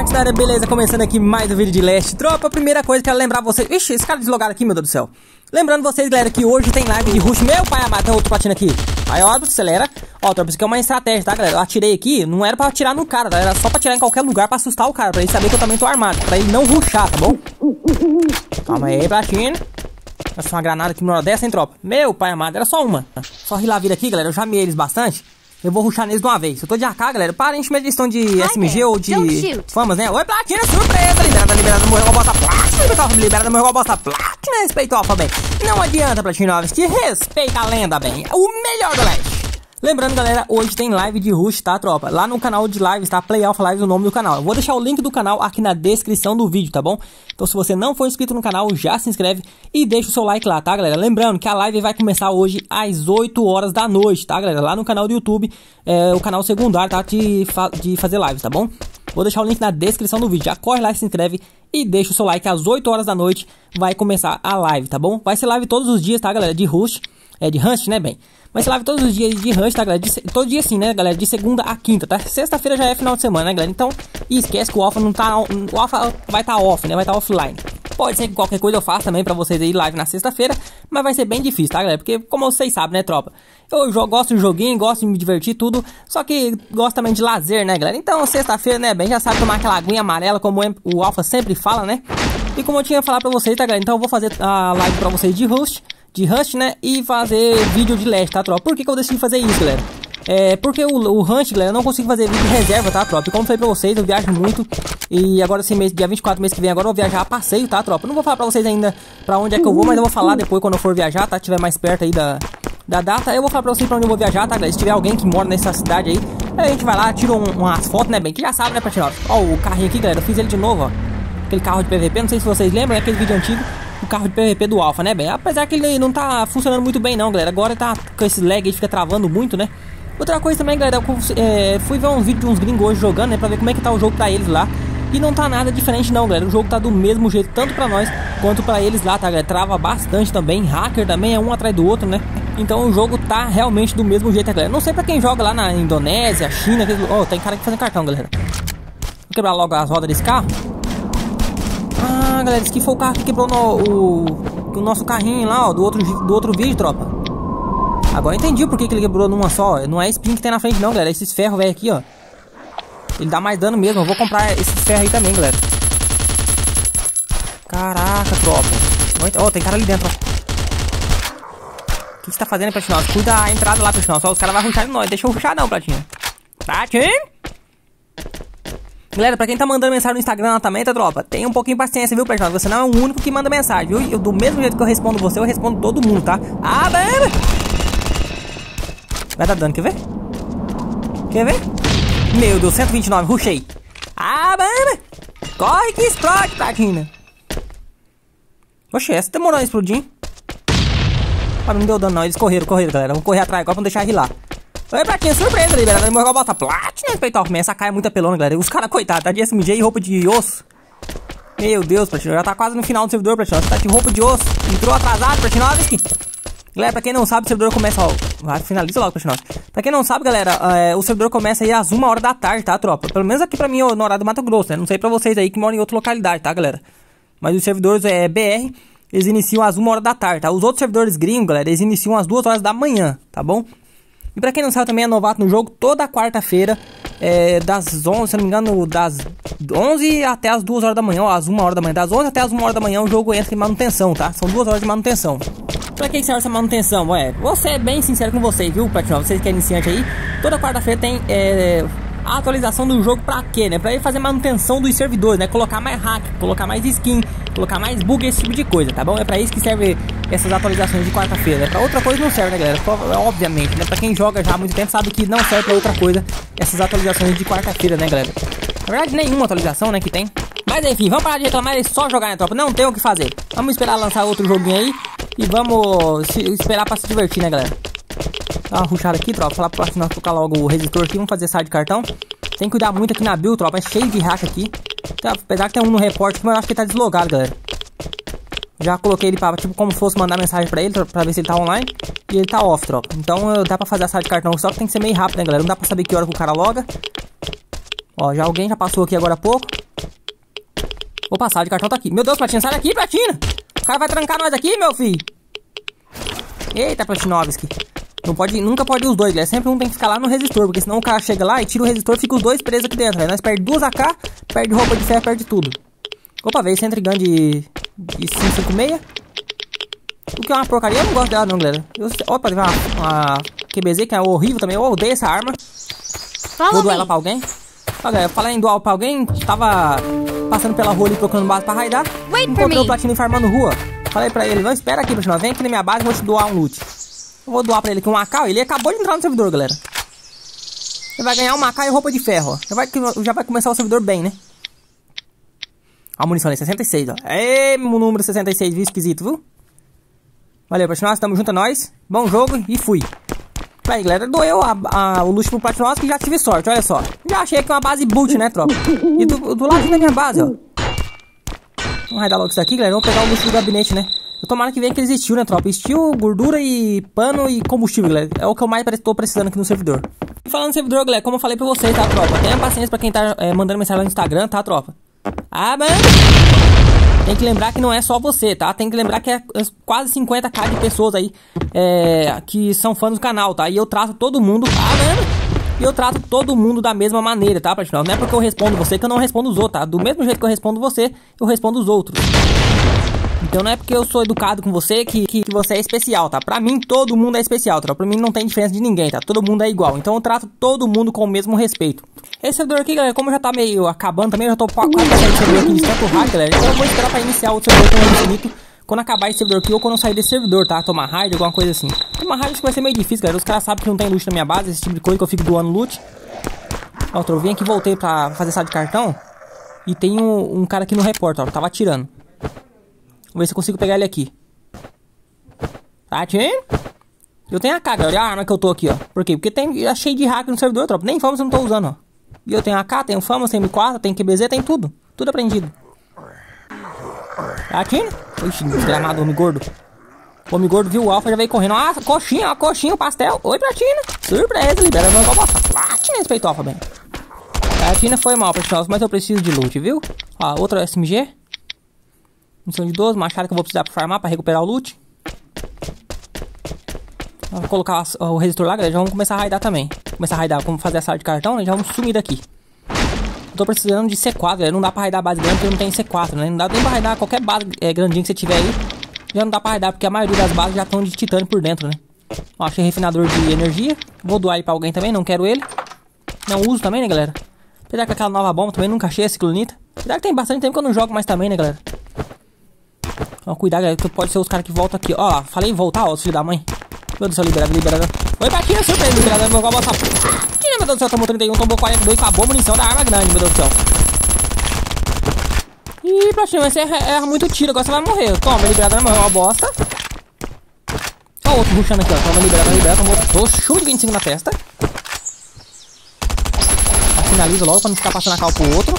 Marcos da área, beleza? Começando aqui mais um vídeo de Leste Tropa, primeira coisa que eu quero lembrar vocês... Ixi, esse cara deslogado aqui, meu Deus do céu Lembrando vocês, galera, que hoje tem live de Rush Meu pai amado, tem outro platina aqui Aí, ó, acelera Ó, tropa, isso aqui é uma estratégia, tá, galera? Eu atirei aqui, não era pra atirar no cara, tá? Era só pra atirar em qualquer lugar pra assustar o cara Pra ele saber que eu também tô armado, pra ele não rushar, tá bom? Calma aí, platina é uma granada aqui, uma hora dessa, hein, tropa? Meu pai amado, era só uma Só rilar a vida aqui, galera, eu já eles bastante eu vou ruxar neles de uma vez. Eu tô de AK, galera. Para encher minha questão de SMG ou de famas, né? Oi, platina, surpresa! Liberada, liberada, morreu com a bosta platina. Liberada, morreu com a bosta platina. Respeito, alfa, bem. Não adianta, Platinovski. respeita a lenda, bem. O melhor do leste. Lembrando, galera, hoje tem live de Rush, tá, tropa? Lá no canal de lives, tá? Play Alpha Lives, o nome do canal. Eu vou deixar o link do canal aqui na descrição do vídeo, tá bom? Então, se você não for inscrito no canal, já se inscreve e deixa o seu like lá, tá, galera? Lembrando que a live vai começar hoje às 8 horas da noite, tá, galera? Lá no canal do YouTube, é, o canal secundário, tá? De, fa de fazer lives, tá bom? Vou deixar o link na descrição do vídeo. Já corre lá, se inscreve e deixa o seu like. Às 8 horas da noite vai começar a live, tá bom? Vai ser live todos os dias, tá, galera? De Rush, é de Rush, né, bem? Mas live todos os dias de ranch, tá, galera? De, todo dia assim, né, galera? De segunda a quinta, tá? Sexta-feira já é final de semana, né, galera? Então, esquece que o Alpha não tá... O Alpha vai estar tá off, né? Vai estar tá offline. Pode ser que qualquer coisa eu faça também pra vocês aí live na sexta-feira, mas vai ser bem difícil, tá, galera? Porque, como vocês sabem, né, tropa? Eu jogo, gosto de joguinho, gosto de me divertir, tudo, só que gosto também de lazer, né, galera? Então, sexta-feira, né, bem, já sabe tomar aquela aguinha amarela, como o Alpha sempre fala, né? E como eu tinha falado pra vocês, tá, galera? Então, eu vou fazer a live pra vocês de host de Rust, né? E fazer vídeo de leste, tá, tropa? Por que, que eu decidi fazer isso, galera? É, porque o, o Hunt, galera, eu não consigo fazer vídeo de reserva, tá, tropa? E como falei pra vocês, eu viajo muito. E agora esse mês, dia 24, mês que vem, agora eu vou viajar a passeio, tá, tropa? Não vou falar pra vocês ainda pra onde é que eu vou, mas eu vou falar depois quando eu for viajar, tá? Tiver mais perto aí da, da data. Eu vou falar pra vocês pra onde eu vou viajar, tá, galera? Se tiver alguém que mora nessa cidade aí, a gente vai lá, tira um, umas fotos, né, bem? Que já sabe, né, Platinov? Ó, o carrinho aqui, galera, eu fiz ele de novo, ó. Aquele carro de PVP, não sei se vocês lembram, é aquele vídeo antigo o carro de PVP do Alpha, né, bem? Apesar que ele não tá funcionando muito bem, não, galera. Agora tá com esse lag aí, fica travando muito, né? Outra coisa também, galera, eu é, fui ver uns vídeos de uns gringos hoje jogando, né, pra ver como é que tá o jogo pra eles lá. E não tá nada diferente não, galera. O jogo tá do mesmo jeito, tanto pra nós quanto pra eles lá, tá, galera? Trava bastante também. Hacker também é um atrás do outro, né? Então o jogo tá realmente do mesmo jeito, galera. Não sei pra quem joga lá na Indonésia, China. Que... Oh, tem cara que fazendo cartão, galera. Vou quebrar logo as rodas desse carro. Galera, esse aqui foi o carro que quebrou no, o, o nosso carrinho lá, ó, do outro, do outro vídeo, tropa. Agora entendi por que, que ele quebrou numa só. Não é spin que tem na frente não, galera. Esses ferros velho aqui, ó. Ele dá mais dano mesmo. Eu vou comprar esses ferros aí também, galera. Caraca, tropa. Ó, oh, tem cara ali dentro, ó. O que você tá fazendo, Platinho? Cuida a entrada lá, Platinho. Só os caras vão ruxar em nós. Deixa eu ruxar não, Platinho. Platinho? Galera, pra quem tá mandando mensagem no Instagram também, tá, tropa? Tenha um pouquinho de paciência, viu, pessoal? Você não é o único que manda mensagem, viu? Eu, do mesmo jeito que eu respondo você, eu respondo todo mundo, tá? Ah! Vai dar dano, quer ver? Quer ver? Meu Deus, 129, rushei. Ah, bem! Corre que explode, platina. Oxe, essa demorou a explodir, Ah, não deu dano não, eles correram, correram, galera. Vamos correr atrás agora, vamos deixar rilar. Oi, Pratinha, surpresa, liberado. Morreu a bota platina, peitão. Essa caia é muita pelona, galera. Os caras, coitados, tá de SMG e roupa de osso. Meu Deus, Pratinho, já tá quase no final do servidor. Você tá de roupa de osso. Entrou atrasado, Pratinovski. Galera, pra quem não sabe, o servidor começa, ó. Finaliza logo, Pratinovski. Pra quem não sabe, galera, é, o servidor começa aí às 1 hora da tarde, tá, tropa? Pelo menos aqui pra mim, no horário do Mato Grosso, né? Não sei pra vocês aí que moram em outra localidade, tá, galera? Mas os servidores é BR, eles iniciam às 1 hora da tarde, tá? Os outros servidores gringos, galera, eles iniciam às 2 horas da manhã, tá bom? E pra quem não sabe também é novato no jogo, toda quarta-feira, é, das 11, se não me engano, das 11 até as 2 horas da manhã, ou às 1 hora da manhã, das 11 até as 1 hora da manhã o jogo entra em manutenção, tá? São 2 horas de manutenção. Pra que serve essa manutenção? Ué, vou ser bem sincero com vocês, viu, Platinum? Vocês que é iniciante aí, toda quarta-feira tem é, a atualização do jogo pra quê, né? Pra ele fazer manutenção dos servidores, né? Colocar mais hack, colocar mais skin, colocar mais bug, esse tipo de coisa, tá bom? É pra isso que serve essas atualizações de quarta-feira. Pra outra coisa não serve, né, galera? Obviamente, né? Pra quem joga já há muito tempo sabe que não serve pra outra coisa essas atualizações de quarta-feira, né, galera? Na verdade, nenhuma atualização, né, que tem. Mas enfim, vamos parar de reclamar e só jogar, né, tropa? Não tem o que fazer. Vamos esperar lançar outro joguinho aí e vamos esperar pra se divertir, né, galera? Dá uma ruxada aqui, tropa. Falar pro nós trocar logo o resistor aqui. Vamos fazer side de cartão. Tem que cuidar muito aqui na build, tropa. É cheio de hack aqui. Tá, apesar que tem um no repórter, mas eu acho que ele tá deslogado, galera. Já coloquei ele pra, tipo, como fosse mandar mensagem pra ele, pra ver se ele tá online. E ele tá off, tropa. Então dá pra fazer a de cartão, só que tem que ser meio rápido, né, galera? Não dá pra saber que hora que o cara loga. Ó, já alguém já passou aqui agora há pouco. Vou passar de cartão tá aqui. Meu Deus, Platina, sai daqui, Platina! O cara vai trancar nós aqui, meu filho. Eita, Platinovski. Não pode, nunca pode ir os dois, é sempre um tem que ficar lá no resistor, porque senão o cara chega lá e tira o resistor e fica os dois presos aqui dentro. Aí nós perde duas AK, perde roupa de ferro, perde tudo. Opa, veio esse gun de, de 556. O que é uma porcaria, eu não gosto dela não, galera. Eu, opa, teve uma, uma QBZ que é horrível também, eu odeio essa arma. Vou doar ela pra alguém. Olha, eu falei em doar pra alguém, tava passando pela rua ali procurando base pra raidar. Encontrei o Platino farmando rua. Falei pra ele, não espera aqui, Platino, vem aqui na minha base e vou te doar um loot. Eu vou doar pra ele aqui um AK, ele acabou de entrar no servidor, galera. Ele vai ganhar um AK e roupa de ferro, ó. Já vai, já vai começar o servidor bem, né? A munição é 66, ó. Ê, número 66, viu? Esquisito, viu? Valeu, Platinosa, tamo junto a nós. Bom jogo e fui. Aí, galera, doeu a, a, o luxo pro Platinosa que já tive sorte, olha só. Já achei aqui uma base boot, né, tropa? E do, do lado da minha base, ó. Vamos raidar logo isso aqui, galera. Vamos pegar o luxo do gabinete, né? Eu tomara que venha aqueles steel, né, tropa? Steel, gordura e pano e combustível, galera. É o que eu mais estou precisando aqui no servidor. E falando no servidor, galera, como eu falei pra vocês, tá, tropa? Tenha paciência pra quem tá é, mandando mensagem lá no Instagram, tá, tropa? Ah, mano! Tem que lembrar que não é só você, tá? Tem que lembrar que é quase 50k de pessoas aí é, que são fãs do canal, tá? E eu trato todo mundo, tá, mano? E eu trato todo mundo da mesma maneira, tá, pessoal? Não é porque eu respondo você que eu não respondo os outros, tá? Do mesmo jeito que eu respondo você, eu respondo os outros. Então não é porque eu sou educado com você que, que, que, você é especial, tá? Pra mim, todo mundo é especial, tá? Pra mim não tem diferença de ninguém, tá? Todo mundo é igual. Então eu trato todo mundo com o mesmo respeito. Esse servidor aqui, galera, como já tá meio acabando também, eu já tô quase saindo servidor aqui de tanto hack, galera. Então eu vou esperar pra iniciar outro servidor com infinito quando acabar esse servidor aqui ou quando eu sair desse servidor, tá? Tomar raid, alguma coisa assim. Tomar raid acho que vai ser meio difícil, galera. Os caras sabem que não tem loot na minha base, esse tipo de coisa que eu fico doando loot. Ó, eu vim aqui, voltei pra fazer sala de cartão. E tem um, um cara aqui no repórter, ó. Tava atirando. Vamos ver se eu consigo pegar ele aqui. Tá? Eu tenho a cara, olha a arma que eu tô aqui, ó. Por quê? Porque tem, é cheio de hack no servidor, tropa. Nem fama eu não tô usando, ó. E eu tenho AK, tenho fama, tenho M4, tenho QBZ, tem tudo. Tudo aprendido. Tá atirando? Ixi, desgramado, homem gordo. O homem gordo viu o alfa já veio correndo. Ah, coxinha, ó, coxinha, pastel. Oi, Platina. Surpresa, libera meu bosta. Platina, respeitou alfa bem. Platina foi mal, pessoal, mas eu preciso de loot, viu? Ó, outro SMG. Missão de 12, machado que eu vou precisar pra farmar pra recuperar o loot. Vou colocar o resistor lá, galera. Já vamos começar a raidar também. Começar a raidar, vamos fazer a sala de cartão, né? Já vamos sumir daqui. tô precisando de C4, galera. Não dá pra raidar base grande porque não tem C4, né? Não dá nem pra raidar qualquer base é, grandinha que você tiver aí. Já não dá pra raidar porque a maioria das bases já estão de titânio por dentro, né? Ó, achei refinador de energia. Vou doar aí pra alguém também, não quero ele. Não uso também, né, galera? Apesar que aquela nova bomba também nunca achei esse clonita. Apesar que tem bastante tempo que eu não jogo mais também, né, galera? Ó, cuidado, galera, que pode ser os caras que voltam aqui. Ó, falei voltar, ó, filho da mãe. Meu Deus do céu, liberado, liberado. Oi, Patinha, surpresa, liberado. Meu gol, essa Patinha, meu Deus do céu, tomou 31, tomou 42, acabou a munição da arma grande, meu Deus do céu. Ih, Patinha, você erra, erra muito tiro, agora você vai morrer. Toma, liberado, morreu uma bosta. Ó, outro ruxando aqui, ó. Toma, liberado, liberado, tomou. Tô chuva de 25 na testa. Finaliza logo pra não ficar passando a cal pro outro.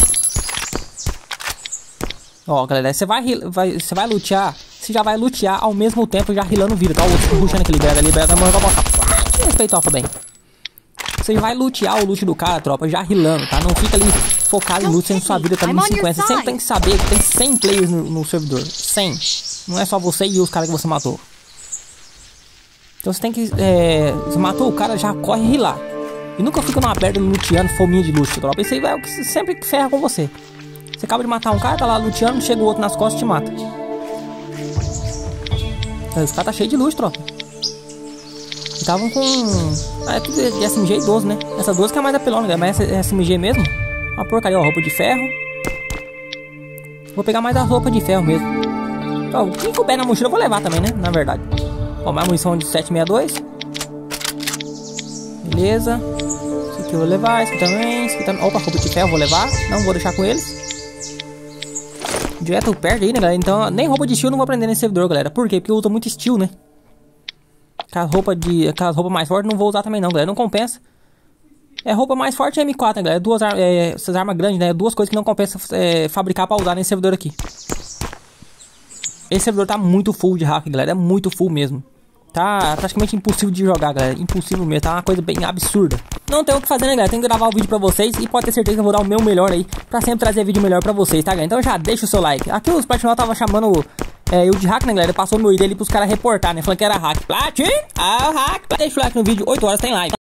Ó, galera, você vai, vai, você vai lutear, você já vai lutear ao mesmo tempo já rilando vida, tá? O outro puxando aqui, libera, libera, morreu vai botar. Respeito, ó, bem. Você vai lutear o loot do cara, tropa, já rilando, tá? Não fica ali focado em loot, sendo sua vida tá no 50. Você sempre tem que saber que tem 100 players no, no servidor. 100. Não é só você e os caras que você matou. Então você tem que. É, você matou o cara, já corre rilar. E nunca fica numa merda luteando fominha de luxo, tropa. Isso aí é o que sempre ferra com você. Você acaba de matar um cara, tá lá luteando, chega o outro nas costas e te mata. Esse cara tá cheio de luz, tropa. Estavam com. Ah, é tudo de SMG e 12, né? Essa 12 que é mais apelona, né? Mas essa SMG mesmo. Uma porcaria, ó, roupa de ferro. Vou pegar mais a roupa de ferro mesmo. Ó, o que couber na mochila eu vou levar também, né? Na verdade. Ó, mais munição de 762. Beleza. Esse aqui eu vou levar, esse aqui também. Esse aqui também. Opa, roupa de ferro eu vou levar. Não vou deixar com eles. Direto perde aí, né, galera? Então, nem roupa de estilo não vou aprender nesse servidor, galera. Por quê? Porque eu uso muito estilo, né? Aquelas roupas de... Aquelas roupas mais fortes não vou usar também não, galera. Não compensa. É, roupa mais forte é M4, né, galera? Duas ar é, essas armas grandes, né? Duas coisas que não compensa é, fabricar pra usar nesse servidor aqui. Esse servidor tá muito full de hack, galera. É muito full mesmo. Tá praticamente impossível de jogar, galera. Impossível mesmo, tá uma coisa bem absurda. Não tem o que fazer, né, galera? Tem que gravar o vídeo pra vocês e pode ter certeza que eu vou dar o meu melhor aí pra sempre trazer vídeo melhor pra vocês, tá, galera? Então já deixa o seu like. Aqui os Platinum tava chamando é, eu de hack, né, galera? Passou no ID ali pros caras reportar, né? Falando que era hack. Platin, ah, hack. Deixa o like no vídeo, 8 horas tem live.